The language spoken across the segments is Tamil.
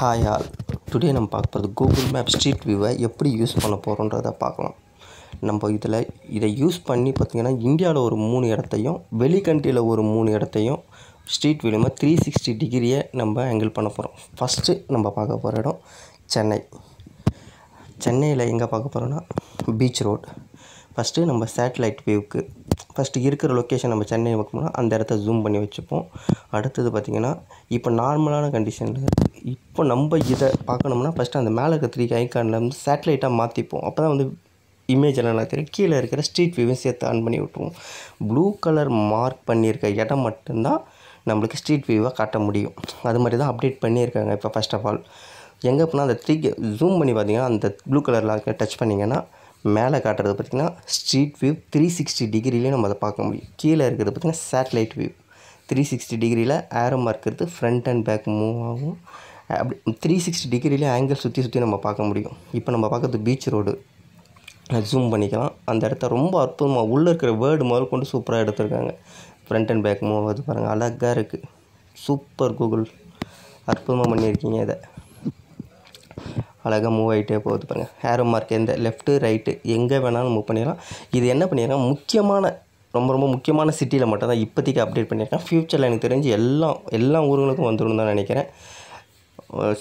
ஹாய் ஆல் டுடே நம்ம பார்க்குறது கூகுள் மேப் ஸ்ட்ரீட் வியூவை எப்படி யூஸ் பண்ண போகிறோன்றதை பார்க்கலாம். நம்ம இதில் இதை யூஸ் பண்ணி பார்த்திங்கன்னா இந்தியாவில் ஒரு மூணு இடத்தையும் வெளி கண்ட்ரியில் ஒரு மூணு இடத்தையும் ஸ்ட்ரீட் வியூவில் த்ரீ சிக்ஸ்டி டிகிரியை நம்ம ஆங்கிள் பண்ண போகிறோம் ஃபஸ்ட்டு நம்ம பார்க்க போகிற இடம் சென்னை. சென்னையில் எங்கே பார்க்க போகிறோன்னா பீச் ரோட் ஃபஸ்ட்டு நம்ம சேட்டலைட் வியூவுக்கு ஃபஸ்ட்டு இருக்கிற லொக்கேஷன் நம்ம சென்னை பார்க்கணும்னா அந்த இடத்த ஜூம் பண்ணி வச்சுப்போம். அடுத்தது பார்த்திங்கன்னா இப்போ நார்மலான கண்டிஷனில் இப்போ நம்ம இதை பார்க்கணும்னா ஃபஸ்ட்டு அந்த மேலே இருக்க த்ரீ ஐக்கானில் வந்து சேட்டலைட்டாக மாற்றிப்போம் அப்போ தான் வந்து இமேஜ் எல்லாம் நல்லா தெரியும். கீழே இருக்கிற ஸ்ட்ரீட் வியூவையும் சேர்த்து ஆன் பண்ணி விட்ருவோம் ப்ளூ கலர் மார்க் பண்ணியிருக்க இடம் மட்டும்தான் நம்மளுக்கு ஸ்ட்ரீட் வியூவாக காட்ட முடியும். அது மாதிரி தான் அப்டேட் பண்ணியிருக்காங்க இப்போ ஃபஸ்ட் ஆஃப் ஆல் எங்கே போனால் அந்த த்ரீ ஜூம் பண்ணி பார்த்தீங்கன்னா அந்த ப்ளூ கலரில் டச் பண்ணிங்கன்னா மேலே காட்டுறது பார்த்திங்கன்னா ஸ்ட்ரீட் வியூ த்ரீ சிக்ஸ்டி டிகிரிலேயும் நம்ம அதை பார்க்க முடியும். கீழே இருக்கிறது பார்த்திங்கன்னா சேட்டலைட் வியூ த்ரீ சிக்ஸ்டி டிகிரியில் ஆரோ இருக்கிறது ஃப்ரண்ட் அண்ட் பேக் மூவ் ஆகும். அப்படி த்ரீ சிக்ஸ்டி டிகிரிலே ஆங்கிள் சுற்றி சுற்றி நம்ம பார்க்க முடியும். இப்போ நம்ம பார்க்கறது பீச் ரோடு ஜூம் பண்ணிக்கலாம். அந்த இடத்த ரொம்ப அற்புதமாக உள்ளே இருக்கிற வேர்டு முதல் கொண்டு சூப்பராக எடுத்திருக்காங்க. ஃப்ரண்ட் அண்ட் பேக் மூவ் ஆகுது பாருங்கள் அழகாக இருக்குது சூப்பர் கூகுள் அற்புதமாக பண்ணியிருக்கீங்க இதை. அழகாக மூவ் ஆகிட்டே போகுது பாருங்கள் ஹேரோ மார்க் எந்த? லெஃப்ட்டு ரைட்டு எங்கே வேணாலும் மூவ் பண்ணிடலாம். இது என்ன பண்ணிடுறாங்க முக்கியமான ரொம்ப ரொம்ப முக்கியமான சிட்டியில் மட்டும் தான் இப்போதைக்கு அப்டேட் பண்ணியிருக்கேன் ஃப்யூச்சரில் எனக்கு தெரிஞ்சு எல்லா எல்லா ஊர்களுக்கும் வந்துடும் தான் நினைக்கிறேன்.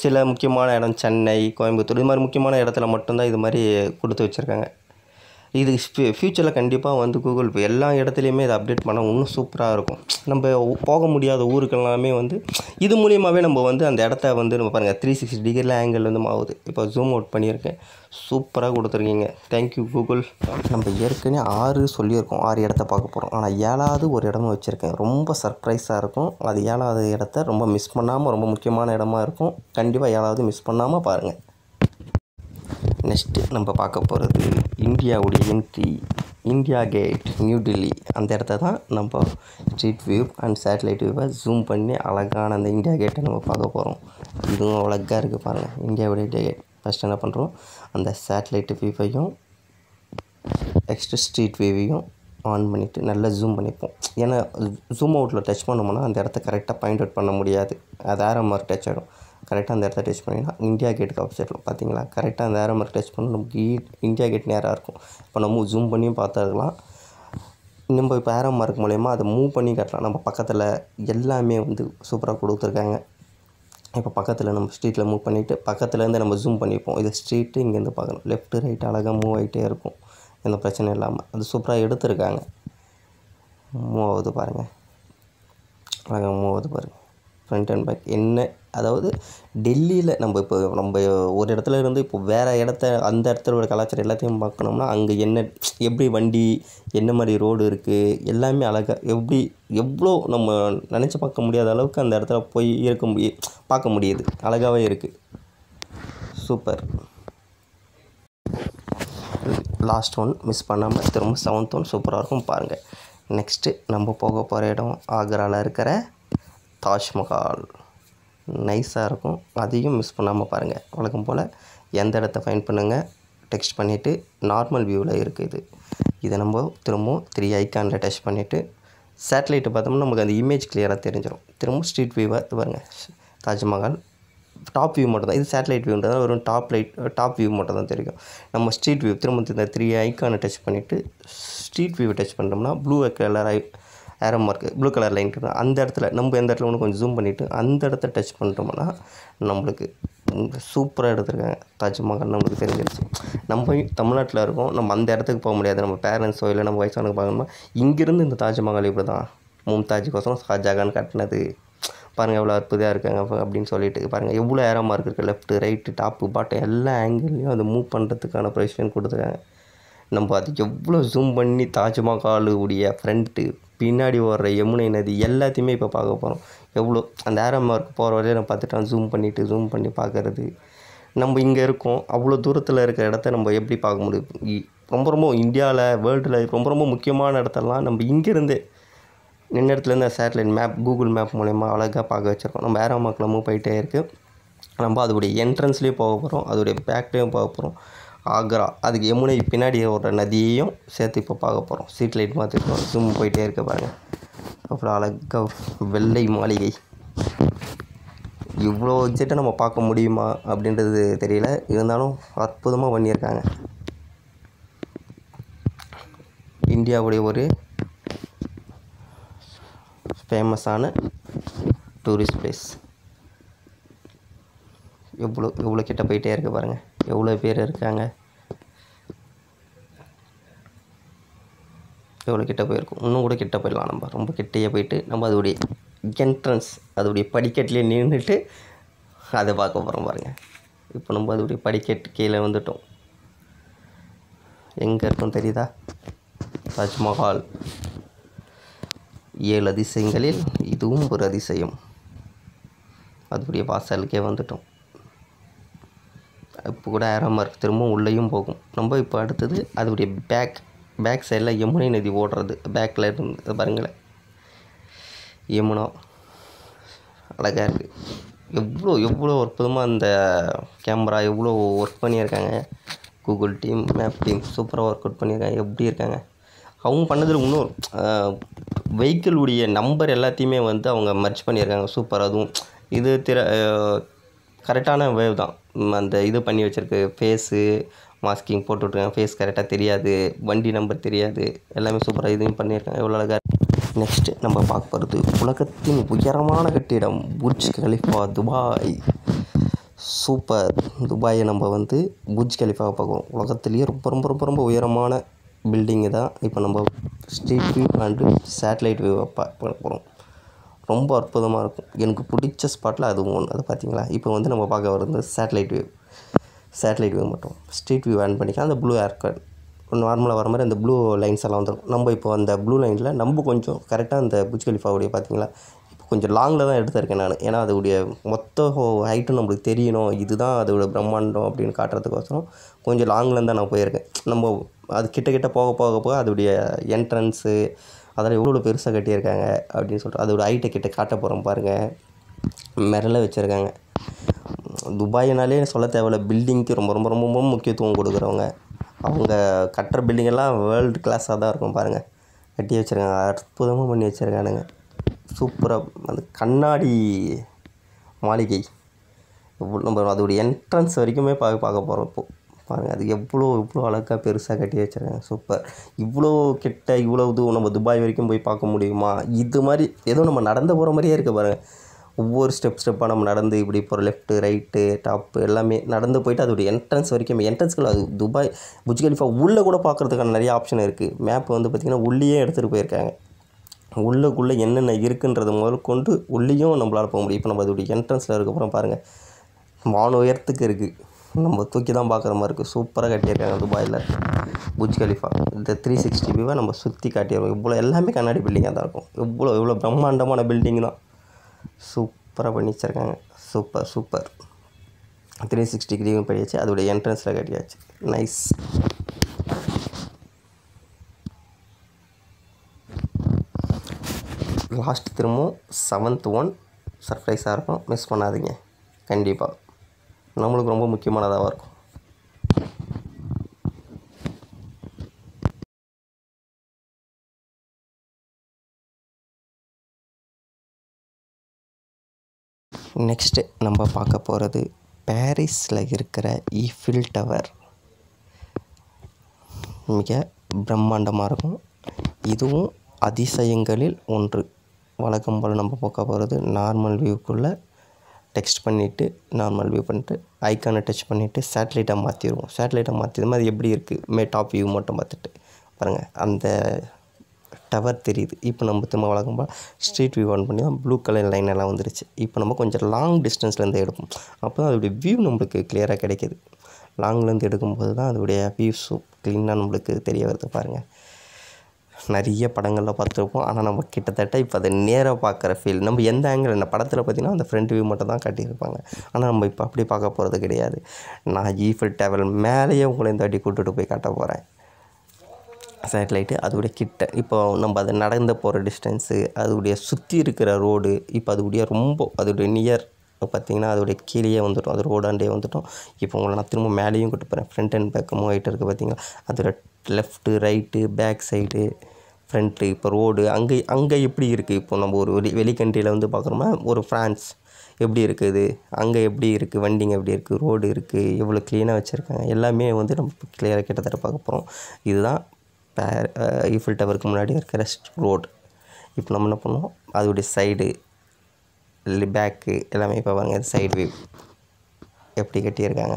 சில முக்கியமான இடம் சென்னை கோயம்புத்தூர் இது மாதிரி முக்கியமான இடத்துல மட்டும்தான் இது மாதிரி கொடுத்து வச்சுருக்காங்க. இது ஃப்யூச்சரில் கண்டிப்பாக வந்து கூகுள் இப்போ எல்லா இடத்துலையுமே இதை அப்டேட் பண்ணால் இன்னும் சூப்பராக இருக்கும். நம்ம போக முடியாத ஊருக்கெல்லாமே வந்து இது மூலியமாகவே நம்ம வந்து அந்த இடத்த வந்து நம்ம பாருங்கள் த்ரீ சிக்ஸ்டி டிகிரியில் ஆங்கிள் வந்து மாவுது இப்போ ஜூம் அவுட் பண்ணியிருக்கேன். சூப்பராக கொடுத்துருக்கீங்க. தேங்க்யூ கூகுள் நம்ம ஏற்கனவே ஆறு சொல்லியிருக்கோம். ஆறு இடத்த பார்க்க போகிறோம் ஆனால் ஏழாவது ஒரு இடமும் வச்சுருக்கேன். ரொம்ப சர்ப்ரைஸாக இருக்கும். அது ஏழாவது இடத்த ரொம்ப மிஸ் பண்ணாமல் ரொம்ப முக்கியமான இடமா இருக்கும். கண்டிப்பாக ஏழாவது மிஸ் பண்ணாமல் பாருங்கள் நெக்ஸ்ட்டு நம்ம பார்க்க போகிறது இந்தியாவுடைய entry India gate new Delhi. அந்த இடத்த தான் நம்ம ஸ்ட்ரீட் வியூ அண்ட் சேட்டலைட் வியூவை ஜூம் பண்ணி அழகான அந்த இந்தியா கேட்டை நம்ம பார்க்க போகிறோம் இதுவும் அழகாக இருக்குது பாருங்கள் இந்தியாவுடைய இந்தியா கேட். ஃபஸ்ட் என்ன பண்ணுறோம் அந்த சேட்டலைட் வியூவையும் நெக்ஸ்ட்டு ஸ்ட்ரீட் வியூவையும் ஆன் பண்ணிவிட்டு நல்லா ஜூம் பண்ணிப்போம். ஏன்னா ஜூம் அவுட்டில் டச் பண்ணோம்னா அந்த இடத்த கரெக்டாக பாயிண்ட் அவுட் பண்ண முடியாது. அது ஆரோ டச் ஆகிடும் கரெக்டாக அந்த இடத்த டச் பண்ணிங்கன்னா இந்தியா கேட்டுக்கு ஆப்போசிட்டில் பார்த்தீங்களா? கரெக்டாக அந்த ஏரோ மார்க் டச் பண்ணி நமக்கு இந்தியா கேட் நேராக இருக்கும். இப்போ நம்ம ஜூம் பண்ணியும் பார்த்துருக்கலாம் நம்ம இப்போ ஏரோ மார்க் மூலயமா அதை மூவ் பண்ணி காட்டலாம். நம்ம பக்கத்தில் எல்லாமே வந்து சூப்பராக கொடுத்துருக்காங்க. இப்போ பக்கத்தில் நம்ம ஸ்ட்ரீட்டில் மூவ் பண்ணிவிட்டு பக்கத்துலேருந்து நம்ம ஜூம் பண்ணிப்போம். இது ஸ்ட்ரீட்டு இங்கேருந்து பார்க்கணும். லெஃப்ட்டு ரைட் அழகாக மூவ் ஆகிட்டே இருக்கும். எந்த பிரச்சனையும் இல்லாமல் அது சூப்பராக எடுத்திருக்காங்க. மூவ் ஆகுது பாருங்கள் அழகாக மூவ் ஆகுது பாருங்கள் ஃப்ரண்ட் அண்ட் பேக் என்ன அதாவது டெல்லியில் நம்ம இப்போ நம்ம ஒரு இடத்துல இருந்து இப்போ வேறு இடத்த அந்த இடத்துல கலாச்சாரம் எல்லாத்தையும் பார்க்கணும்னா அங்கே என்ன எப்படி வண்டி என்ன மாதிரி ரோடு இருக்குது எல்லாமே அழகாக எப்படி எவ்வளோ நம்ம நினச்சி பார்க்க முடியாத அளவுக்கு அந்த இடத்துல போய் இருக்க முடிய பார்க்க முடியுது. அழகாகவே இருக்குது சூப்பர். லாஸ்ட் ஒன் மிஸ் பண்ணாமல் திரும்ப செவன்த் ஒன் சூப்பராக இருக்கும் பாருங்கள் நெக்ஸ்ட்டு நம்ம போக போகிற இடம் ஆக்ராவில் இருக்கிற தாஜ்மஹால். நைஸாக இருக்கும். அதையும் மிஸ் பண்ணாமல் பாருங்கள் வழக்கம் போல் எந்த இடத்த ஃபைன் பண்ணுங்கள் டெக்ஸ்ட் பண்ணிவிட்டு நார்மல் வியூவில் இருக்குது இது. இதை நம்ம திரும்பவும் த்ரீ ஐக்கானில் டச் பண்ணிவிட்டு சேட்டலைட்டை பார்த்தோம்னா நமக்கு அந்த இமேஜ் கிளியராக தெரிஞ்சிடும் திரும்பவும் ஸ்ட்ரீட் வியூவை பாருங்கள் தாஜ்மஹால் டாப் வியூ மட்டும் தான். இது சேட்டலைட் வியூன்றது வெறும் டாப் லைட் டாப் வியூ மட்டும் தான் தெரியும். நம்ம ஸ்ட்ரீட் வியூ திரும்ப இந்த த்ரீ ஐக்கானை டச் பண்ணிவிட்டு ஸ்ட்ரீட் வியூவை டச் பண்ணோம்னா ப்ளூ கலர் ஐ arrow mark blue colour line அந்த இடத்துல நம்ம எந்த இடத்துல ஒன்று கொஞ்சம் ஜூம் பண்ணிவிட்டு அந்த இடத்த டச் பண்ணிட்டோம்னா நம்மளுக்கு சூப்பராக எடுத்திருக்காங்க. தாஜ்மஹால் நம்மளுக்கு தெரிஞ்சிருச்சு. நம்ம தமிழ்நாட்டில் இருக்கோம். நம்ம அந்த இடத்துக்கு போக முடியாது. நம்ம பேரண்ட்ஸோ இல்லை நம்ம வயசானவங்க பார்க்கணுமா இங்கேருந்து இந்த தாஜ்மஹால் இப்படி தான் மும்தாஜுக்கோசரம் ஷாஜகான் கட்டினது. பாருங்கள் எவ்வளோ அற்புதமாக இருக்காங்க அப்படின்னு சொல்லிட்டு. பாருங்கள் எவ்வளோ ஏரமாக மார்க் இருக்குது லெஃப்ட்டு ரைட்டு டாப்பு பாட்டம் எல்லா ஆங்கிள்லேயும் அதை மூவ் பண்ணுறதுக்கான ப்ரொவிஷன் கொடுத்துருக்காங்க. நம்ம அது எவ்வளோ ஜூம் பண்ணி தாஜ்மஹாலுடைய ஃப்ரண்ட்டு பின்னாடி ஓடுற யமுனை நதி எல்லாத்தையுமே இப்போ பார்க்க போகிறோம் எவ்வளோ அந்த ஏரோ மார்க் போகிற வரையும் நம்ம பார்த்துட்டோம் ஜூம் பண்ணிவிட்டு ஜூம் பண்ணி பார்க்குறது. நம்ம இங்கே இருக்கோம். அவ்வளோ தூரத்தில் இருக்கிற இடத்த நம்ம எப்படி பார்க்க முடியும்? ரொம்ப ரொம்ப இந்தியாவில் வேர்ல்டில் ரொம்ப ரொம்ப முக்கியமான இடத்தெல்லாம் நம்ம இங்கேருந்தே நின்ன இடத்துலேருந்து சேட்டலைட் மேப் கூகுள் மேப் மூலயமா அழகாக பார்க்க வச்சுருக்கோம். நம்ம ஏரோ மூவ் போயிட்டே இருக்குது நம்ம அதோடைய என்ட்ரன்ஸ்லேயும் போக போகிறோம் அதோடைய பேக்லேயும் போக போகிறோம் ஆக்ரா. அதுக்கு யமுனை பின்னாடி ஒரு நதியையும் சேர்த்து இப்போ பார்க்க போகிறோம் ஸ்ட்ரீட் லைட் மாற்றிருக்கோம் ஜூம் போயிட்டே இருக்க பாருங்கள் அப்புறம் அழகாக வெள்ளை மாளிகை. இவ்வளோ ஜெட்டை நம்ம பார்க்க முடியுமா அப்படின்றது தெரியல. இருந்தாலும் அற்புதமாக பண்ணியிருக்காங்க. இந்தியாவுடைய ஒரு ஃபேமஸான டூரிஸ்ட் பிளேஸ் எவ்வளோ எவ்வளோ கிட்ட போயிட்டே இருக்க பாருங்கள் எவ்வளோ பேர் இருக்காங்க. எவ்வளோ கிட்ட போயிருக்கும் இன்னும் கூட கிட்ட போயிடலாம் நம்ம. ரொம்ப கிட்டேயே போயிட்டு நம்ம அதோடைய என்ட்ரன்ஸ் அதோடைய படிக்கட்டிலே நின்றுட்டு அதை பார்க்க போகிறோம் பாருங்கள் இப்போ நம்ம அதோடைய படிக்கட்டு கீழே வந்துட்டோம். எங்கே இருக்கும் தெரியுதா? தாஜ்மஹால். ஏழு அதிசயங்களில் இதுவும் ஒரு அதிசயம். அதோடைய வாசலுக்கே வந்துட்டோம். இப்போ கூட ஆரோ மார்க் திரும்பவும் உள்ளேயும் போகும். நம்ம இப்போ அடுத்தது அதோடைய பேக் பேக் சைடில் யமுனை நதி ஓடுறது. பேக்கில் இருந்து பாருங்களேன். யமுனா. அழகாக இருக்குது எவ்வளோ எவ்வளோ அற்புதமாக அந்த கேமரா எவ்வளோ ஒர்க் பண்ணியிருக்காங்க. கூகுள் டீம் மேப் டீம் சூப்பராக ஒர்க் அவுட் பண்ணியிருக்காங்க. எப்படி இருக்காங்க. அவங்க பண்ணதில் இன்னும் வெஹிக்கிளுடைய நம்பர் எல்லாத்தையுமே வந்து அவங்க மர்ச் பண்ணியிருக்காங்க. சூப்பர் அதுவும் இது திற கரெக்டான வேவ் தான். அந்த இது பண்ணி வச்சுருக்கு. ஃபேஸு மாஸ்கிங் போட்டுட்ருக்கேன் ஃபேஸ் கரெக்டாக தெரியாது. வண்டி நம்பர் தெரியாது. எல்லாமே சூப்பராக இதையும் பண்ணியிருக்காங்க. எவ்வளோ அழகாக நெக்ஸ்ட்டு நம்ம பார்க்க போகிறது உலகத்தின் உயரமான கட்டிடம் புர்ஜ் கலிஃபா துபாய். சூப்பர் துபாயை நம்ம வந்து புர்ஜ் கலிஃபாவை பார்க்குறோம் உலகத்துலேயே ரொம்ப ரொம்ப ரொம்ப ரொம்ப உயரமான பில்டிங்கு தான் இப்போ நம்ம ஸ்ட்ரீட் வியூ அண்டு சேட்டலைட் வியூவை பார்க்க போகிறோம் ரொம்ப அற்புதமாக இருக்கும். எனக்கு பிடிச்ச ஸ்பாட்டில் அதுவும் ஒன்று அது பார்த்தீங்களா? இப்போ வந்து நம்ம பார்க்க வர்றது சேட்டலைட் வியூ சேட்டலைட் வியூ மட்டும். ஸ்ட்ரீட் வியூ ஆன் பண்ணிக்கலாம். அந்த ப்ளூ ஏர்கார்ட் நார்மலாக வர மாதிரி அந்த ப்ளூ லைன்ஸ் எல்லாம் வந்துடும் நம்ம இப்போ அந்த ப்ளூ லைனில் நம்ம கொஞ்சம் கரெக்டாக அந்த புஜ் கலிஃபாவுடைய பார்த்தீங்களா இப்போ கொஞ்சம் லாங்கில் தான் எடுத்திருக்கேன் நான். ஏன்னா அதோடைய மொத்த ஹைட்டும் நம்மளுக்கு தெரியணும். இதுதான் அதோட பிரம்மாண்டம் அப்படின்னு காட்டுறதுக்கோசரம் கொஞ்சம் லாங்கில் தான் நான் போயிருக்கேன். நம்ம அது கிட்ட கிட்ட போக போக போக அதோடைய என்ட்ரன்ஸு அதெல்லாம் எவ்வளோ பெருசாக கட்டியிருக்காங்க அப்படின்னு சொல்லிட்டு அதோடய ஹைட்டை கிட்ட காட்ட போகிறோம் பாருங்கள் மிரல வச்சுருக்காங்க. துபாயினாலே சொல்ல தேவையில்ல. பில்டிங்க்கு ரொம்ப ரொம்ப ரொம்ப ரொம்ப முக்கியத்துவம் கொடுக்குறவங்க. அவங்க கட்டுற பில்டிங்கெல்லாம் எல்லாம் வேர்ல்டு கிளாஸாக தான் இருக்கும் பாருங்கள் கட்டி வச்சுருக்காங்க. அற்புதமாக பண்ணி வச்சுருக்கானுங்க. சூப்பராக அந்த கண்ணாடி மாளிகை. நம்ம அதோடைய என்ட்ரன்ஸ் வரைக்குமே பார்க்க பார்க்க போகிறோம் இப்போது பாருங்கள் அது எவ்வளோ இவ்வளோ அழகாக பெருசாக கட்டி வச்சுருக்காங்க. சூப்பர் இவ்வளோ கிட்ட இவ்வளோ இது நம்ம துபாய் வரைக்கும் போய் பார்க்க முடியுமா? இது மாதிரி ஏதோ நம்ம நடந்து போகிற மாதிரியே இருக்குது பாருங்கள் ஒவ்வொரு ஸ்டெப் ஸ்டெப்பாக நம்ம நடந்து இப்படி போகிற லெஃப்ட்டு ரைட்டு டாப்பு எல்லாமே நடந்து போயிட்டு அதோடைய என்ட்ரன்ஸ் வரைக்கும் என்ட்ரன்ஸ்க்குள்ள அது துபாய் புஜ் கலிஃபா உள்ளே கூட பார்க்குறதுக்கான நிறைய ஆப்ஷன் இருக்குது மேப் வந்து பார்த்திங்கன்னா உள்ளேயே எடுத்துகிட்டு போயிருக்காங்க. உள்ளக்குள்ளே என்னென்ன இருக்குன்றது முதல் கொண்டு உள்ளேயும் நம்மளால் போக முடியும். இப்போ நம்ம அதோடைய என்ட்ரன்ஸில் இருக்கப்புறம் பாருங்கள் வான உயரத்துக்கு இருக்குது நம்ம தூக்கி தான் பார்க்குற மாதிரி இருக்குது சூப்பராக கட்டியிருக்காங்க துபாயில். Burj Khalifa. இந்த த்ரீ சிக்ஸ்டி வியூவை நம்ம சுற்றி காட்டியிருக்கோம். இவ்வளோ எல்லாமே கண்ணாடி பில்டிங்காக தான் இருக்கும். இவ்வளோ இவ்வளோ பிரம்மாண்டமான பில்டிங் தான். சூப்பராக பண்ணி வச்சுருக்காங்க சூப்பர். சூப்பர் த்ரீ சிக்ஸ்டி டிகிரியும் பண்ணியாச்சு அதோடைய என்ட்ரன்ஸில் கட்டியாச்சு. நைஸ் லாஸ்ட் திரும்பவும் செவன்த் ஒன் சர்ப்ரைஸாக இருக்கும். மிஸ் பண்ணாதீங்க. கண்டிப்பாக நம்மளுக்கு ரொம்ப முக்கியமானதாக இருக்கும். நெக்ஸ்ட்டு நம்ம பார்க்க போகிறது பாரிஸில் இருக்கிற ஈஃபில் டவர் மிக பிரம்மாண்டமாக இருக்கும். இதுவும் அதிசயங்களில் ஒன்று. வழக்கம் போல் நம்ம பார்க்க போகிறது நார்மல் வியூக்குள்ளே டெக்ஸ்ட் பண்ணிவிட்டு நார்மல் வியூ பண்ணிட்டு ஐக்கானை டச் பண்ணிவிட்டு சேட்டலைட்டை மாற்றிடுவோம் சேட்டலைட்டை மாற்றிடுமா அது எப்படி இருக்குது மே டாப் வியூ மட்டும் பார்த்துட்டு. பாருங்கள் அந்த டவர் தெரியுது. இப்போ நம்ம திரும்ப வழக்கம் ஸ்ட்ரீட் வியூ ஆன் பண்ணி தான் ப்ளூ கலர் லைன் எல்லாம் வந்துருச்சு. இப்போ நம்ம கொஞ்சம் லாங் டிஸ்டன்ஸ்லேருந்து எடுப்போம். அப்போ தான் அதோடைய வியூ நம்மளுக்கு கிளியராக கிடைக்கிது. லாங்லேருந்து எடுக்கும்போது தான் அதோடைய வியூஸ் க்ளீனாக நம்மளுக்கு தெரிய வருது பாருங்கள் நிறைய படங்களில் பார்த்துருப்போம். ஆனால் நம்ம கிட்டத்தட்ட இப்போ அதை நேராக பார்க்குற ஃபீல் நம்ம எந்த ஆங்கிள் என்ன படத்தில் பார்த்தீங்கன்னா அந்த ஃப்ரண்ட் வியூ மட்டும் தான் காட்டியிருப்பாங்க. ஆனால் நம்ம இப்போ அப்படி பார்க்க போகிறது கிடையாது. நான் ஈஃபில் டேவல் மேலேயே உங்களை இந்த வாட்டி கூட்டிகிட்டு போய் காட்ட போகிறேன் சேட்டலைட்டு அதோடைய கிட்ட. இப்போ நம்ம அதை நடந்து போகிற டிஸ்டன்ஸு அதோடைய சுற்றி இருக்கிற ரோடு இப்போ அதோடைய ரொம்ப அதோடைய நியர் பார்த்தீங்கன்னா அதோடைய கீழேயே வந்துட்டோம். அது ரோடாண்டே வந்துட்டோம். இப்போ உங்களை நான் திரும்ப மேலேயும் கூட்டு போகிறேன் ஃப்ரண்ட் அண்ட் பேக்கும் ஒயிட் இருக்குது பார்த்தீங்களா? அதோட left right back side front இப்போ ரோடு அங்கே அங்கே எப்படி இருக்குது இப்போ நம்ம ஒரு வெளி வெளி கண்ட்ரியில் வந்து பார்க்குறோம்னா ஒரு ஃப்ரான்ஸ் எப்படி இருக்குது? அங்கே எப்படி இருக்குது வண்டிங்க எப்படி இருக்குது ரோடு இருக்குது எவ்வளோ க்ளீனாக வச்சுருக்காங்க? எல்லாமே வந்து நம்ம கிளியராக கிட்டத்தட்ட பார்க்க போகிறோம் இதுதான் பேர் ஈஃபில் டவருக்கு முன்னாடி இருக்கிற ரோடு இப்போ நம்ம என்ன பண்ணோம் அதோடைய சைடு பேக்கு எல்லாமே இப்போ பாருங்க சைடு வியூ எப்படி கட்டியிருக்காங்க?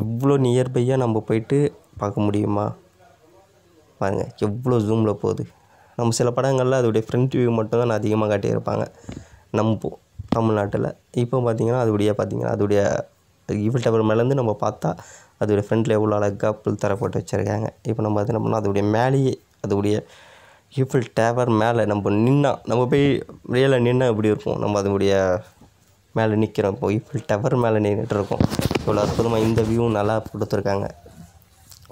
இவ்வளோ நியர்பையாக நம்ம போயிட்டு பார்க்க முடியுமா? பாருங்கள் எவ்வளோ ஜூமில் போகுது. நம்ம சில படங்களில் அதோடைய ஃப்ரண்ட் வியூ மட்டும் தான் அதிகமாக காட்டியிருப்பாங்க. நம்ம தமிழ்நாட்டில். இப்போ பார்த்தீங்கன்னா அதோடைய பார்த்தீங்கன்னா அதோடைய ஈஃபில் டவர் மேலேருந்து நம்ம பார்த்தா அதோடைய ஃப்ரண்ட்டில் எவ்வளோ அழகாக புல் தர போட்டு வச்சுருக்காங்க. இப்போ நம்ம அது என்ன பண்ணோம்? அதோடைய மேலேயே அதோடைய ஈஃபில் டவர் மேலே நம்ம நின்னா நம்ம போய் ரியலாக நின்னா எப்படி இருக்கும்? நம்ம அதனுடைய மேலே நிற்கிறோம் இப்போ ஈஃபில் டவர் மேலே நின்றுட்டு இருக்கோம். இவ்வளோ அற்புதமாக இந்த வியூ நல்லா கொடுத்துருக்காங்க.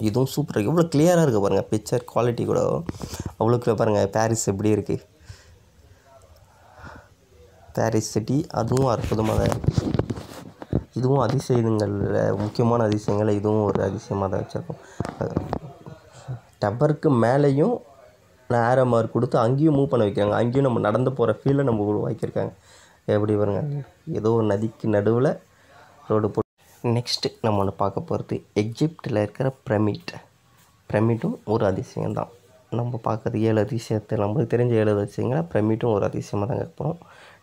இதுவும் சூப்பராக எவ்வளோ கிளியராக இருக்குது பாருங்கள் பிக்சர் குவாலிட்டி கூட அவ்வளோ பாருங்கள் பாரிஸ் எப்படி இருக்குது பாரிஸ் சிட்டி அதுவும் அற்புதமாக தான் இருக்குது இதுவும் அதிசயங்களில் முக்கியமான அதிசயங்களில் இதுவும் ஒரு அதிசயமாக தான் வச்சுருக்கோம். டவருக்கு மேலேயும் நான் ஆரோ மார்க் கொடுத்து அங்கேயும் மூவ் பண்ண வைக்கிறாங்க. அங்கேயும் நம்ம நடந்து போகிற ஃபீலை நம்ம உருவாக்கியிருக்காங்க. எப்படி வருங்க ஏதோ ஒரு நதிக்கு நடுவில் ரோடு போட்டு. நெக்ஸ்ட்டு நம்ம ஒன்று பார்க்க போகிறது எக்ஜிப்டில் இருக்கிற பிரமிட் பிரமிட்டும் ஒரு அதிசயம் தான் நம்ம பார்க்குறது ஏழு அதிசயத்தை நம்மளுக்கு தெரிஞ்ச ஏழு அதிசயங்களை பிரமிட்டும் ஒரு அதிசயமாக தாங்க போகிறோம்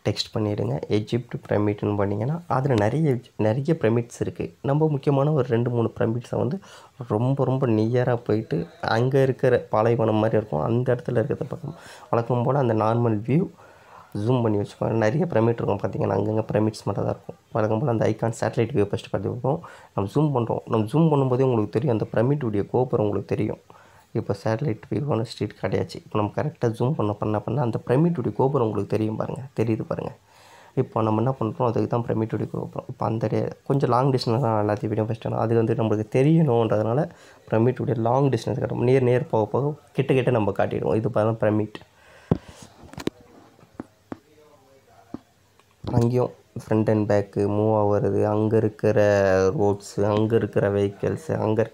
டெக்ஸ்ட் பண்ணிவிடுங்க எஜிப்ட் பிரமிட்னு பண்ணிங்கன்னா அதில் நிறைய நிறைய பிரமிட்ஸ் இருக்குது நம்ம முக்கியமான ஒரு ரெண்டு மூணு பிரமிட்ஸை வந்து ரொம்ப ரொம்ப நியராக போயிட்டு அங்கே இருக்கிற பாலைவனம் மாதிரி இருக்கும். அந்த இடத்துல இருக்கிறத பக்கம். வழக்கம் போல் அந்த நார்மல் வியூ ஜூம் பண்ணி வச்சுப்பாங்க நிறைய பிரமிட் இருக்கும் பார்த்தீங்கன்னா அங்கங்கே பிரமிட்ஸ் மட்டும் தான் இருக்கும். வழக்கம் போல் அந்த ஐக்கான் சேட்டலைட் வியூ ஃபஸ்ட்டு பார்த்துருக்கோம் நம்ம ஜூம் பண்ணுறோம் நம்ம ஜூம் பண்ணும்போதே உங்களுக்கு தெரியும். அந்த பிரமிட்டுடைய கோபுரம் உங்களுக்கு தெரியும். இப்போ சேட்டலைட் வியூவான ஸ்ட்ரீட் கிடையாச்சு இப்போ நம்ம கரெக்டாக ஜூம் பண்ண பண்ண பண்ண அந்த பிரமிட்டுடைய கோபுரம் உங்களுக்கு தெரியும் பாருங்கள் தெரியுது பாருங்கள் இப்போ நம்ம என்ன பண்ணுறோம் அதுக்கு தான் பிரமிட்டுடைய கோபுரம். இப்போ அந்த கொஞ்சம் லாங் டிஸ்டன்ஸ் தான் எல்லாத்தையும் வீடியோ ஃபஸ்ட்டு அது வந்து நம்மளுக்கு தெரியணுன்றதுனால பிரமிட்டுடைய லாங் டிஸ்டன்ஸ் காட்டும். நேர் நேர் போக போக கிட்ட கிட்ட நம்ம காட்டிடுவோம். இது பார்த்தா பிரமிட் அங்கேயும் ஃப்ரண்ட் அண்ட் பேக்கு மூவ் ஆகிறது அங்கே இருக்கிற ரோட்ஸு அங்கே இருக்கிற வெஹிக்கிள்ஸு அங்கே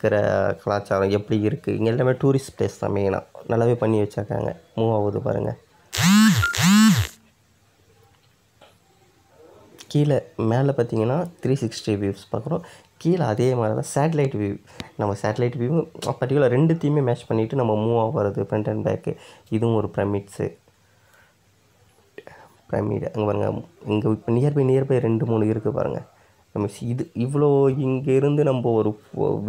இருக்கிற கலாச்சாரம் எப்படி இருக்குது இங்கே எல்லாமே டூரிஸ்ட் பிளேஸ் தான் மெயினாக நல்லாவே பண்ணி வச்சிருக்காங்க. மூவ் ஆகுது பாருங்கள் கீழே மேலே பார்த்தீங்கன்னா த்ரீ சிக்ஸ்டி வியூஸ் பார்க்குறோம். கீழே அதே மாதிரி தான் சேட்டலைட் வியூ நம்ம சேட்டலைட் வியூ பர்டிகுலர் ரெண்டுத்தையுமே மேட்ச் பண்ணிவிட்டு நம்ம மூவ் ஆகிறது ஃப்ரண்ட் அண்ட் பேக்கு இதுவும் ஒரு பிரமிட்ஸு பிரமிடு அங்கே பாருங்கள் இங்கே இப்போ நியர்பை நியர்பை ரெண்டு மூணு இருக்குது பாருங்கள் நம்ம இது இவ்வளோ இங்கேருந்து நம்ம ஒரு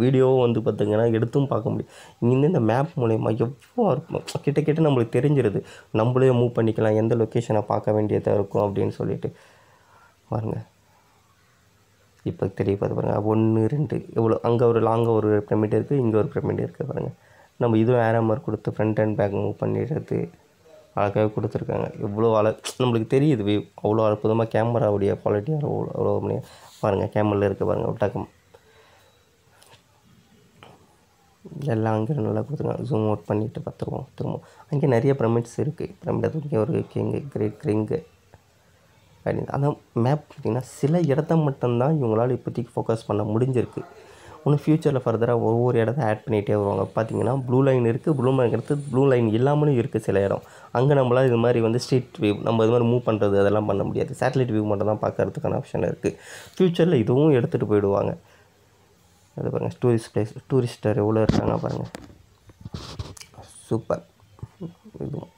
வீடியோ வந்து பார்த்திங்கன்னா எடுத்தும் பார்க்க முடியும். இங்கேருந்து இந்த மேப் மூலயமா எவ்வளோ இருக்கும் கிட்ட கிட்ட நம்மளுக்கு தெரிஞ்சிருது. நம்மளே மூவ் பண்ணிக்கலாம் எந்த லொக்கேஷனை பார்க்க வேண்டியதாக இருக்கும் அப்படின்னு சொல்லிட்டு. பாருங்க. இப்போ தெரிய பார்த்து பாருங்கள் ஒன்று ரெண்டு எவ்வளோ அங்கே ஒரு லாங்காக ஒரு பிரமிட் இருக்குது இங்கே ஒரு பிரமிட் இருக்குது பாருங்கள் நம்ம இதுவும் ஆராமர் கொடுத்து ஃப்ரண்ட் அண்ட் பேக் மூவ் பண்ணிடுறது அழகாக கொடுத்துருக்காங்க. எவ்வளோ அழ நம்மளுக்கு தெரியுது. அவ்வளோ அற்புதமாக கேமராவுடைய குவாலிட்டி அவ்வளோ அவ்வளோ பாருங்கள் கேமரில் இருக்குது பாருங்கள் டக்கம் எல்லாம் அங்கே நல்லா கொடுத்துருக்காங்க. ஜூம் அவுட் பண்ணிவிட்டு பார்த்துருவோம் திரும்ப. அங்கே நிறைய பிரமிட்ஸ் இருக்குது பிரமிட் இங்கே ஒரு கிங்கு கிரேட் கிரிங்கு அப்படின்னு அதான் மேப் பார்த்திங்கன்னா சில இடத்த மட்டும்தான் இவங்களால இப்போதைக்கு ஃபோக்கஸ் பண்ண முடிஞ்சிருக்கு. இன்னும் ஃப்யூச்சரில் ஃபர்தராக ஒவ்வொரு இடத்த ஆட் பண்ணிகிட்டே வருவாங்க. பார்த்தீங்கன்னா ப்ளூ லைன் இருக்குது ப்ளூ லைன் எடுத்து ப்ளூ லைன் இல்லாமலும் இருக்குது சில இடம். அங்கே நம்மளால் இது மாதிரி வந்து ஸ்ட்ரீட் வியூ நம்ம இது மாதிரி மூவ் பண்ணுறது அதெல்லாம் பண்ண முடியாது. சேட்டலைட் வியூ மட்டும் தான் பார்க்கறதுக்கான ஆப்ஷன் இருக்குது ஃப்யூச்சரில் இதுவும் எடுத்துகிட்டு போயிடுவாங்க. அது பாருங்கள் டூரிஸ்ட் பிளேஸ் டூரிஸ்டர் எவ்வளோ இருக்காங்க பாருங்கள் சூப்பர் இதுவும்.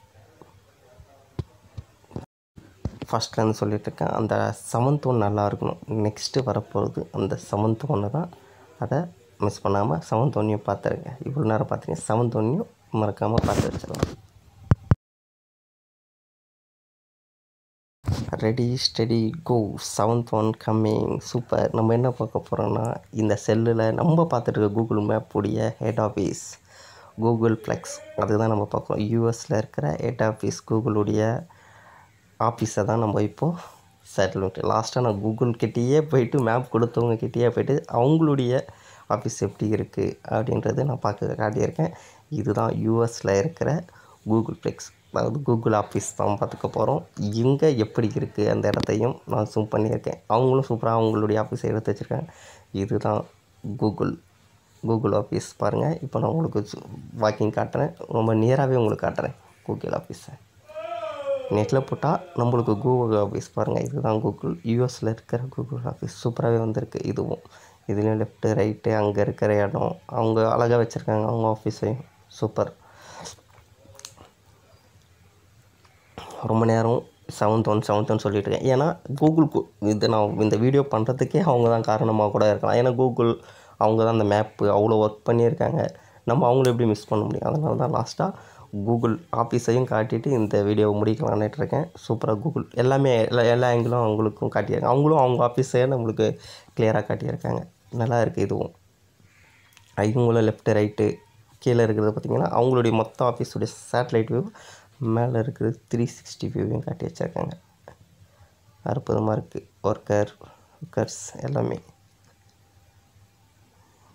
ஃபஸ்ட்லேருந்து சொல்லிகிட்ருக்கேன் அந்த செவன்த் ஒன் நல்லா இருக்கணும். நெக்ஸ்ட்டு வரப்போகிறது அந்த செவன்த் ஒன்று தான். அதை மிஸ் பண்ணாமல் செவன்த் ஒன்னையும் பார்த்துருங்க. இவ்வளோ நேரம் பார்த்தீங்கன்னா செவன்த் ஒன்னையும் மறக்காமல் பார்த்து வச்சிடலாம் ready steady go seventh one coming super நம்ம என்ன பார்க்க போகிறோம்னா இந்த செல்லில் நம்ம பார்த்துட்டுருக்க கூகுள் மேப் உடைய ஹெட் ஆஃபீஸ் கூகுள் ப்ளெக்ஸ் அதுதான் நம்ம பார்க்குறோம் யூஎஸில் இருக்கிற ஹெட் ஆஃபீஸ் கூகுளுடைய ஆஃபீஸை தான் நம்ம இப்போது செட்டில் லாஸ்ட்டாக நான் கூகுள் கிட்டேயே போயிட்டு மேப் கொடுத்தவங்க கிட்டேயே போயிட்டு அவங்களுடைய ஆஃபீஸ் எப்படி இருக்குது அப்படின்றது நான் பார்க்க காட்டியிருக்கேன். இதுதான் யூஎஸில் இருக்கிற கூகுள் ப்ளெக்ஸ் அதாவது கூகுள் ஆஃபீஸ் தான் பார்த்துக்க போகிறோம் எங்கே எப்படி இருக்குது அந்த இடத்தையும் நான் ஜூம் பண்ணியிருக்கேன். அவங்களும் சூப்பராக அவங்களுடைய ஆஃபீஸை எடுத்து வச்சுருக்காங்க. இதுதான் கூகுள் கூகுள் ஆஃபீஸ் பாருங்கள் இப்போ நான் உங்களுக்கு வாக்கிங் காட்டுறேன். ரொம்ப நியராகவே உங்களுக்கு காட்டுறேன் கூகுள் ஆஃபீஸை நெட்டில் போட்டால் நம்மளுக்கு கூகுள் ஆஃபீஸ் பாருங்கள் இதுதான் கூகுள் யூஎஸில் இருக்கிற கூகுள் ஆஃபீஸ் சூப்பராகவே வந்திருக்கு. இதுவும். இதுலேயும் லெஃப்ட்டு ரைட்டு அங்கே இருக்கிற இடம். அவங்க அழகாக வச்சுருக்காங்க. அவங்க ஆஃபீஸையும் சூப்பர் ரொம்ப நேரம் செவன்த் ஒன் செவன்த் ஒன் சொல்லிட்டு இருக்கேன். ஏன்னா கூகுள் கு- இது நான் இந்த வீடியோ பண்ணுறதுக்கே அவங்க தான் காரணமாக கூட இருக்கலாம். ஏன்னா கூகுள் அவங்க தான் அந்த மேப்பு அவ்வளோ ஒர்க் பண்ணியிருக்காங்க. நம்ம அவங்கள எப்படி மிஸ் பண்ண முடியும்? அதனால தான் லாஸ்ட்டாக கூகுள் ஆஃபீஸையும் காட்டிட்டு இந்த வீடியோவை முடிக்கலான்னு இருக்கேன். சூப்பராக கூகுள் எல்லாமே எல்லா எல்லா ஆங்கிளும் அவங்களுக்கும் காட்டியிருக்காங்க. அவங்களும் அவங்க ஆஃபீஸையும் நம்மளுக்கு கிளியராக காட்டியிருக்காங்க. நல்லா இருக்குது இதுவும். இவங்களும் லெஃப்ட்டு ரைட்டு கீழே இருக்கிறது பார்த்திங்கன்னா அவங்களுடைய மொத்த ஆஃபீஸுடைய சேட்டலைட் வியூ மேலே இருக்கிறது த்ரீ சிக்ஸ்டி வியூவையும் காட்டி வச்சுருக்காங்க. அற்புதமாக இருக்குது ஒர்க்கர் ஒர்க்கர்ஸ் எல்லாமே.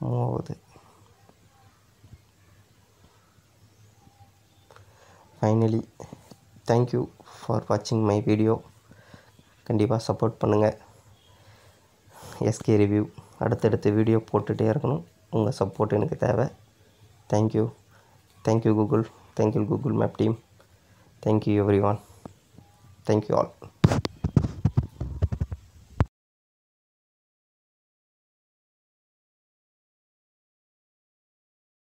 மூவாவது. ஃபைனலி தேங்க்யூ ஃபார் வாட்சிங் மை வீடியோ கண்டிப்பாக சப்போர்ட் பண்ணுங்கள் எஸ்கே ரிவ்யூ அடுத்தடுத்து வீடியோ போட்டுகிட்டே இருக்கணும். உங்கள் சப்போர்ட் எனக்கு தேவை. Thank you thank you Google thank you Google map team thank you everyone thank you all